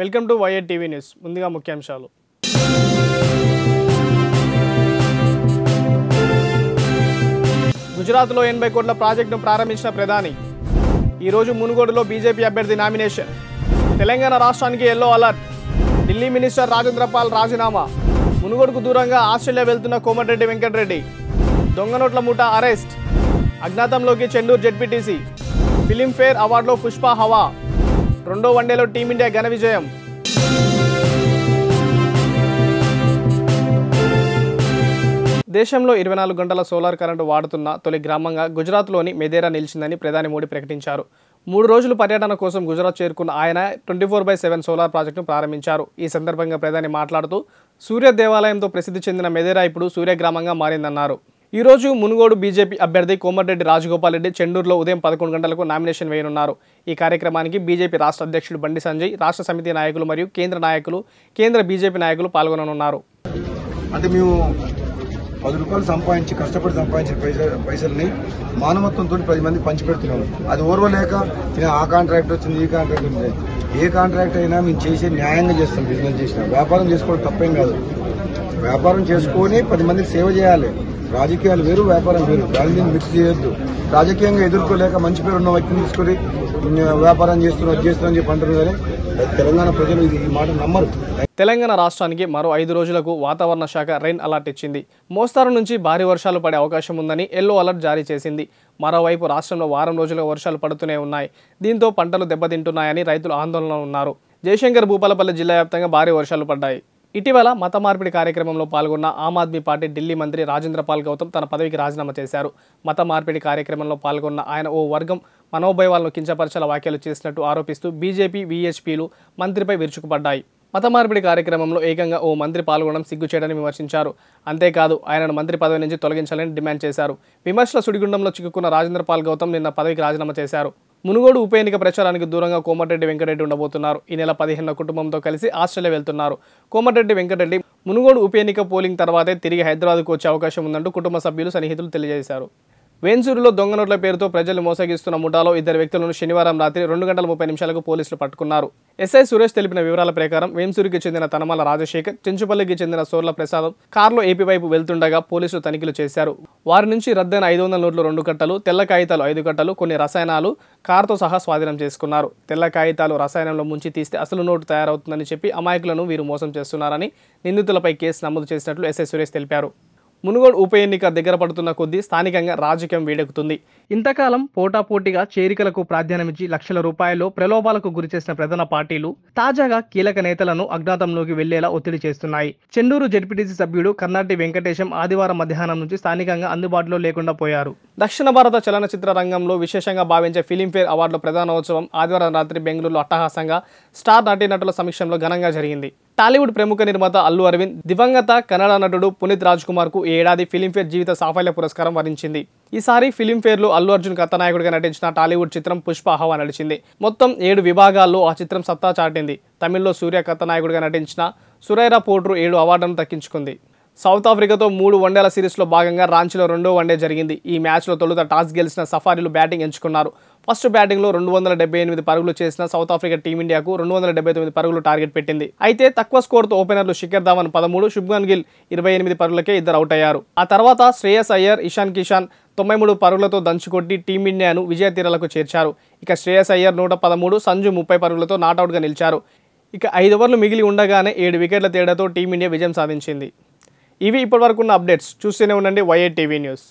Welcome to వైఎట్ TV news ముందుగా ముఖ్యాంశాలు. గుజరాత్లో ఎనభై కోట్ల ప్రాజెక్టును ప్రారంభించిన ప్రధాని. ఈరోజు మునుగోడులో బీజేపీ అభ్యర్థి నామినేషన్. తెలంగాణ రాష్ట్రానికి yellow alert Delhi minister Rajendra Pal రాజీనామా. మునుగోడుకు దూరంగా ఆస్ట్రేలియా వెళ్తున్న కోమటిరెడ్డి వెంకటరెడ్డి. దొంగ నోట్ల ముఠ అరెస్ట్ అజ్ఞాతంలోకి చెండూరు జెడ్పీటీసీ. ఫిలింఫేర్ అవార్డులో పుష్ప హవా. రెండో వన్డేలో టీమిండియా ఘన విజయం. దేశంలో ఇరవై నాలుగు గంటల సోలార్ కరెంటు వాడుతున్న తొలి గ్రామంగా గుజరాత్లోని మెదేరా నిలిచిందని ప్రధాని మోడీ ప్రకటించారు. మూడు రోజులు పర్యటన కోసం గుజరాత్ చేరుకున్న ఆయన twenty four by seven solar ప్రాజెక్టును ప్రారంభించారు. ఈ సందర్భంగా ప్రధాని మాట్లాడుతూ సూర్య దేవాలయంతో ప్రసిద్ధి చెందిన మెదేరా ఇప్పుడు సూర్యగ్రామంగా మారిందన్నారు. ఈరోజు మునుగోడు బీజేపీ అభ్యర్థి కోమటిరెడ్డి రాజగోపాల్ రెడ్డి చెండూరులో ఉదయం పదకొండు గంటలకు నామినేషన్ వేయనున్నారు. ఈ కార్యక్రమానికి బీజేపీ రాష్ట్ర అధ్యక్షుడు బండి సంజయ్ రాష్ట్ర సమితి నాయకులు మరియు కేంద్ర నాయకులు కేంద్ర బీజేపీ నాయకులు పాల్గొననున్నారు. అంటే మేము పది రూపాయలు సంపాదించి కష్టపడి సంపాదించిన పైసల్ని మానవత్వంతో పది మంది పంచిపెడుతున్నాం. అది ఓర్వలేక "నేను ఆ కాంట్రాక్ట్ వచ్చింది ఈ కాంట్రాక్ట్ వచ్చింది. ఏ కాంట్రాక్ట్ అయినా మేము చేసే న్యాయంగా చేస్తాం బిజినెస్ చేసినా. వ్యాపారం చేసుకోవడం తప్పేం కాదు. వ్యాపారం చేసుకొని పది మందికి సేవ చేయాలి. రాజకీయాలు వేరు వ్యాపారం వేరు. రాజకీయం మిక్స్ చేయొద్దు. రాజకీయంగా ఎదుర్కోలేక మంచి పేరు ఉన్న వ్యక్తిని తీసుకొని వ్యాపారం చేస్తున్నారు చేస్తున్నారని చెప్పి అంటారు కానీ తెలంగాణ ప్రజలు ఇది ఈ మాట నమ్మరు. తెలంగాణ రాష్ట్రానికి మరో ఐదు రోజులకు వాతావరణ శాఖ రెయిన్ అలర్ట్ ఇచ్చింది. మోస్తారు నుంచి భారీ వర్షాలు పడే అవకాశం ఉందని ఎల్లో అలర్ట్ జారీ చేసింది. మరోవైపు రాష్ట్రంలో వారం రోజులుగా వర్షాలు పడుతూనే ఉన్నాయి. దీంతో పంటలు దెబ్బతింటున్నాయని రైతులు ఆందోళనలో ఉన్నారు. జయశంకర్ భూపాలపల్లి జిల్లా వ్యాప్తంగా భారీ వర్షాలు పడ్డాయి. ఇటీవల మత మార్పిడి కార్యక్రమంలో పాల్గొన్న ఆమ్ ఆద్మీ పార్టీ ఢిల్లీ మంత్రి రాజేంద్రపాల్ గౌతమ్ తన పదవికి రాజీనామా చేశారు. మత మార్పిడి కార్యక్రమంలో పాల్గొన్న ఆయన ఓ వర్గం మనోభావాలను కించపరచల వ్యాఖ్యలు చేసినట్టు ఆరోపిస్తూ బీజేపీ వీహెచ్పీలు మంత్రిపై విరుచుకుపడ్డాయి. మత మార్పిడి కార్యక్రమంలో ఏకంగా ఓ మంత్రి పాల్గొనడం సిగ్గుచేయడని విమర్శించారు. అంతేకాదు ఆయనను మంత్రి పదవి నుంచి తొలగించాలని డిమాండ్ చేశారు. విమర్శల సుడిగుండంలో చిక్కుకున్న రాజేంద్రపాల్ గౌతమ్ నిన్న పదవికి రాజీనామా చేశారు. మునుగోడు ఉప ఎన్నిక ప్రచారానికి దూరంగా కోమటిరెడ్డి వెంకటరెడ్డి ఉండబోతున్నారు. ఈ నెల పదిహేను కుటుంబంతో కలిసి ఆస్ట్రేలియా వెళ్తున్నారు. కోమటిరెడ్డి వెంకటరెడ్డి మునుగోడు ఉప ఎన్నిక పోలింగ్ తర్వాతే తిరిగి హైదరాబాద్కు వచ్చే అవకాశం ఉందంటూ కుటుంబ సభ్యులు సన్నిహితులు తెలియజేశారు. వేంజూరులో దొంగ నోట్ల పేరుతో ప్రజలు మోసగిస్తున్న ముఠాలో ఇద్దరు వ్యక్తులను శనివారం రాత్రి రెండు గంటల ముప్పై నిమిషాలకు పోలీసులు పట్టుకున్నారు. ఎస్ఐ సురేష్ తెలిపిన వివరాల ప్రకారం వేంసూరుకి చెందిన తనమల రాజశేఖర్ చెంచుపల్లికి చెందిన సోర్ల ప్రసాదం కారులో ఏపీ వైపు వెళ్తుండగా పోలీసులు తనిఖీలు చేశారు. వారి నుంచి రద్దైన ఐదు వందల నోట్లు రెండు కట్టలు తెల్ల కాగితాలు ఐదు కట్టలు కొన్ని రసాయనాలు కారుతో సహా స్వాధీనం చేసుకున్నారు. తెల్ల కాగితాలు రసాయనంలో ముంచి తీస్తే అసలు నోటు తయారవుతుందని చెప్పి అమాయకులను వీరు మోసం చేస్తున్నారని నిందితులపై కేసు నమోదు చేసినట్లు ఎస్ఐ సురేష్ తెలిపారు. మునుగోడు ఉప ఎన్నిక దగ్గర పడుతున్న కొద్దీ స్థానికంగా రాజకీయం వేడెక్కుతుంది. ఇంతకాలం పోటాపోటీగా చేరికలకు ప్రాధాన్యమిచ్చి లక్షల రూపాయలు ప్రలోభాలకు గురిచేసిన ప్రధాన పార్టీలు తాజాగా కీలక నేతలను అజ్ఞాతంలోకి వెళ్ళేలా ఒత్తిడి చేస్తున్నాయి. చెండూరు జడ్పీటీసీ సభ్యుడు కర్ణాటి వెంకటేశం ఆదివారం మధ్యాహ్నం నుంచి స్థానికంగా అందుబాటులో లేకుండా పోయారు. దక్షిణ భారత చలనచిత్ర రంగంలో విశేషంగా భావించే ఫిలింఫేర్ అవార్డుల ప్రధానోత్సవం ఆదివారం రాత్రి బెంగళూరులో అట్టహాసంగా స్టార్ నటీనటుల సమీక్షంలో ఘనంగా జరిగింది. టాలీవుడ్ ప్రముఖ నిర్మాత అల్లు అరవింద్ దివంగత కన్నడ నటుడు పునీత్ రాజ్ కుమార్కు ఈ ఏడాది ఫిలింఫేర్ జీవిత సాఫల్య పురస్కారం వరించింది. ఈసారి ఫిలింఫేర్లో అల్లు అర్జున్ కథనాయకుడిగా నటించిన టాలీవుడ్ చిత్రం పుష్ప హవా నడిచింది. మొత్తం ఏడు విభాగాల్లో ఆ చిత్రం సత్తా చాటింది. తమిళ్ళో సూర్య కథనాయకుడిగా నటించిన సురైరా పోట్రు ఏడు అవార్డులను దక్కించుకుంది. సౌత్ ఆఫ్రికాతో మూడు వన్డేల సిరీస్లో భాగంగా రాంచీలో రెండో వన్డే జరిగింది. ఈ మ్యాచ్లో తొలుత టాస్ గెలిచిన సఫారీలు బ్యాటింగ్ ఎంచుకున్నారు. ఫస్ట్ బ్యాటింగ్లో రెండు వందల డెబ్బై ఎనిమిది పరుగులు చేసిన సౌత్ ఆఫ్రికా టీమిండియాకు రెండు వందల డెబ్బై తొమ్మిది పరుగులు టార్గెట్ పెట్టింది. అయితే తక్కువ స్కోర్తో ఓపెనర్లు శిఖర్ ధావన్ పదమూడు శుభ్మన్ గిల్ ఇరవై ఎనిమిది పరుగులకే ఇద్దరు అవుట్ అయ్యారు. ఆ తర్వాత శ్రేయస్ అయ్యర్ ఇషాన్ కిషాన్ తొంభై మూడు పరుగులతో దంచుకొట్టి టీమిండియాను విజయ తీరాలకు చేర్చారు. ఇక శ్రేయస్ అయ్యర్ నూట పదమూడు సంజు ముప్పై పరుగులతో నాటౌట్గా నిలిచారు. ఇక ఐదు ఓవర్లు మిగిలి ఉండగానే ఏడు వికెట్ల తేడాతో టీమిండియా విజయం సాధించింది. ఇవి ఇప్పటివరకు ఉన్న అప్డేట్స్. చూస్తూనే ఉండండి. వైఏ టీవీ న్యూస్